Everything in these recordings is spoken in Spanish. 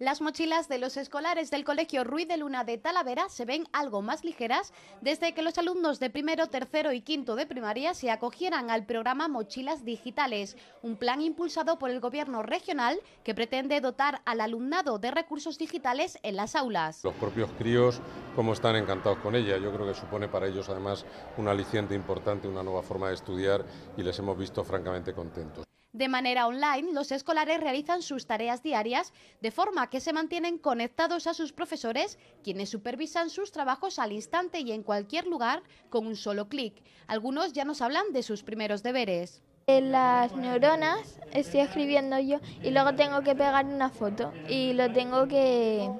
Las mochilas de los escolares del Colegio Ruiz de Luna de Talavera se ven algo más ligeras desde que los alumnos de primero, tercero y quinto de primaria se acogieran al programa Mochilas Digitales, un plan impulsado por el Gobierno regional que pretende dotar al alumnado de recursos digitales en las aulas. Los propios críos, como están encantados con ella, yo creo que supone para ellos además un aliciente importante, una nueva forma de estudiar y les hemos visto francamente contentos. De manera online, los escolares realizan sus tareas diarias de forma que se mantienen conectados a sus profesores, quienes supervisan sus trabajos al instante y en cualquier lugar con un solo clic. Algunos ya nos hablan de sus primeros deberes. En las neuronas estoy escribiendo yo y luego tengo que pegar una foto y lo tengo que,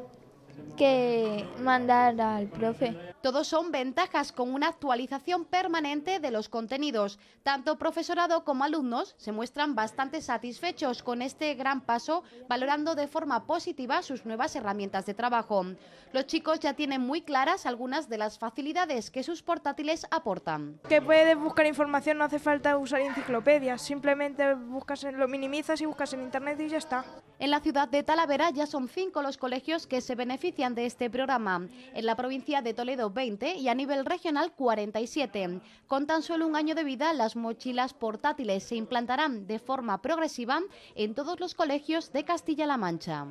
que mandar al profe. Todos son ventajas con una actualización permanente de los contenidos. Tanto profesorado como alumnos se muestran bastante satisfechos con este gran paso, valorando de forma positiva sus nuevas herramientas de trabajo. Los chicos ya tienen muy claras algunas de las facilidades que sus portátiles aportan. Que puedes buscar información, no hace falta usar enciclopedias, simplemente buscas, lo minimizas y buscas en internet y ya está. En la ciudad de Talavera ya son cinco los colegios que se benefician de este programa. En la provincia de Toledo 20 y a nivel regional 47. Con tan solo un año de vida, las mochilas portátiles se implantarán de forma progresiva en todos los colegios de Castilla-La Mancha.